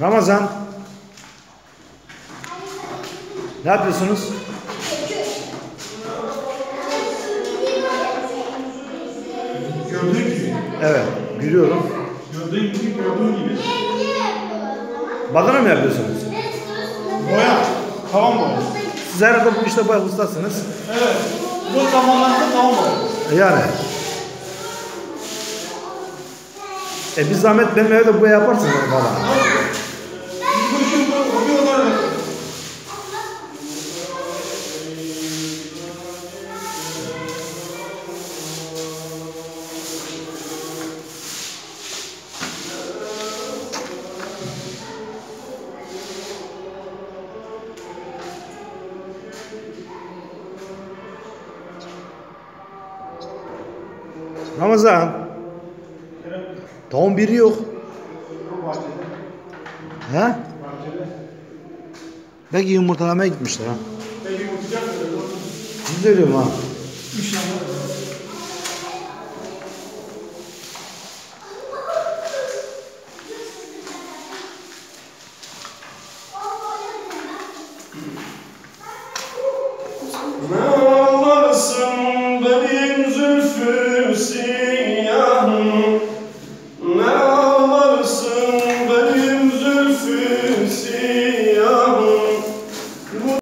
Ramazan. Ne yapıyorsunuz? Gördüğün gibi. Evet, gülüyorum. Gördüğün gibi, gördüğün gibi. Badana mı yapıyorsunuz? Boya. Tavan boya. Siz herhalde bu işte bayağı ustasınız. Evet. Bu tamamlandı tavan boya. Yani. E bir zahmet benim evde bu yaparsınız badana. Biz Ramazan. Tavuğun biri yok. He? Belki yumurtalamaya gitmişler ha. Belki yumurtacak mı? Diyorum ha. İnşallah. Gözlü siyah Ne ağlarsın benim zülfü siyah